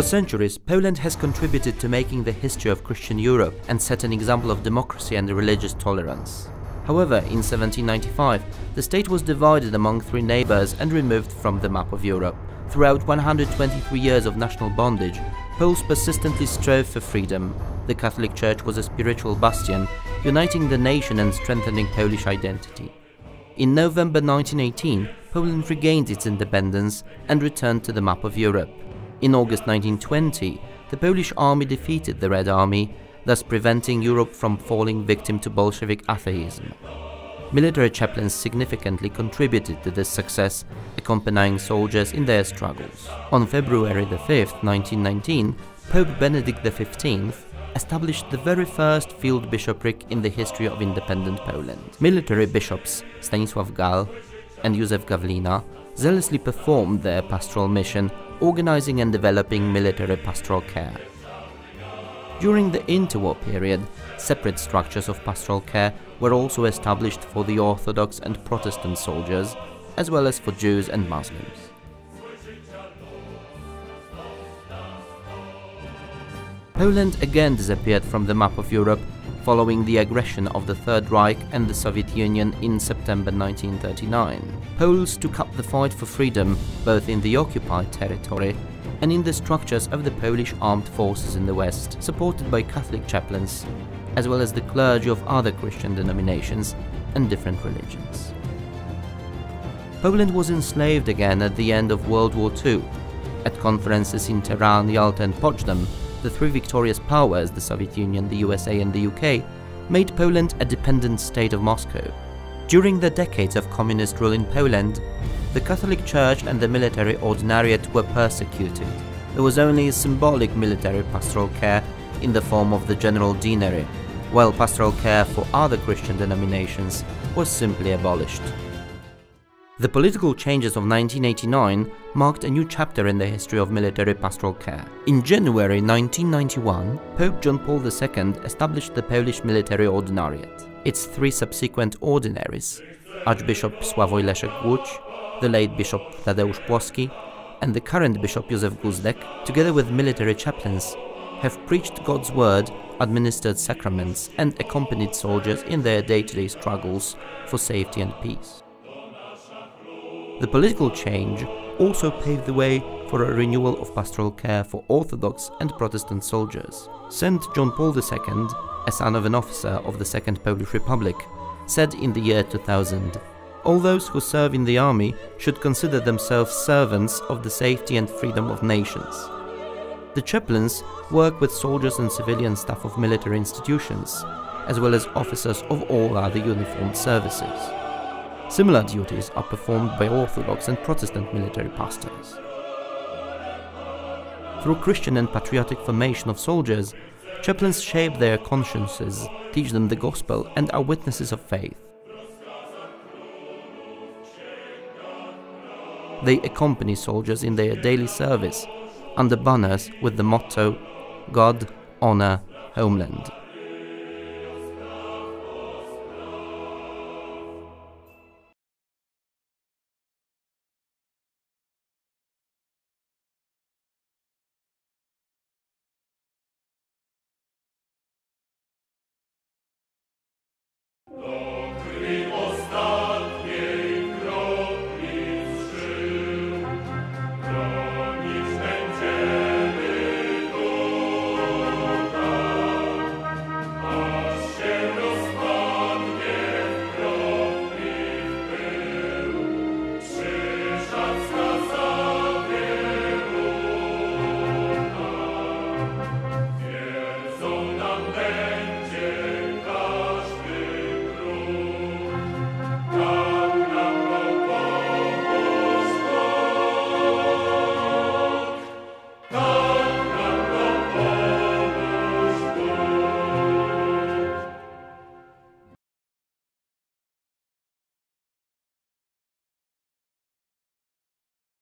For centuries, Poland has contributed to making the history of Christian Europe and set an example of democracy and religious tolerance. However, in 1795, the state was divided among three neighbors and removed from the map of Europe. Throughout 123 years of national bondage, Poles persistently strove for freedom. The Catholic Church was a spiritual bastion, uniting the nation and strengthening Polish identity. In November 1918, Poland regained its independence and returned to the map of Europe. In August 1920, the Polish army defeated the Red Army, thus preventing Europe from falling victim to Bolshevik atheism. Military chaplains significantly contributed to this success, accompanying soldiers in their struggles. On February 5, 1919, Pope Benedict XV established the very first field bishopric in the history of independent Poland. Military bishops Stanisław Gall and Józef Gawlina zealously performed their pastoral mission, organizing and developing military pastoral care. During the interwar period, separate structures of pastoral care were also established for the Orthodox and Protestant soldiers, as well as for Jews and Muslims. Poland again disappeared from the map of Europe following the aggression of the Third Reich and the Soviet Union in September 1939. Poles took up the fight for freedom both in the occupied territory and in the structures of the Polish armed forces in the West, supported by Catholic chaplains, as well as the clergy of other Christian denominations and different religions. Poland was enslaved again at the end of World War II. At conferences in Tehran, Yalta and Potsdam, the three victorious powers, the Soviet Union, the USA and the UK, made Poland a dependent state of Moscow. During the decades of communist rule in Poland, the Catholic Church and the military ordinariate were persecuted. There was only a symbolic military pastoral care in the form of the general deanery, while pastoral care for other Christian denominations was simply abolished. The political changes of 1989 marked a new chapter in the history of military pastoral care. In January 1991, Pope John Paul II established the Polish Military Ordinariate. Its three subsequent ordinaries, Archbishop Sławoj Leszek Głódź, the late Bishop Tadeusz Płoski, and the current Bishop Józef Guzdek, together with military chaplains, have preached God's word, administered sacraments, and accompanied soldiers in their day-to-day -day struggles for safety and peace. The political change also paved the way for a renewal of pastoral care for Orthodox and Protestant soldiers. Saint John Paul II, a son of an officer of the Second Polish Republic, said in the year 2000, All those who serve in the army should consider themselves servants of the safety and freedom of nations. The chaplains work with soldiers and civilian staff of military institutions, as well as officers of all other uniformed services. Similar duties are performed by Orthodox and Protestant military pastors. Through Christian and patriotic formation of soldiers, chaplains shape their consciences, teach them the gospel, and are witnesses of faith. They accompany soldiers in their daily service under banners with the motto God, Honor, Homeland.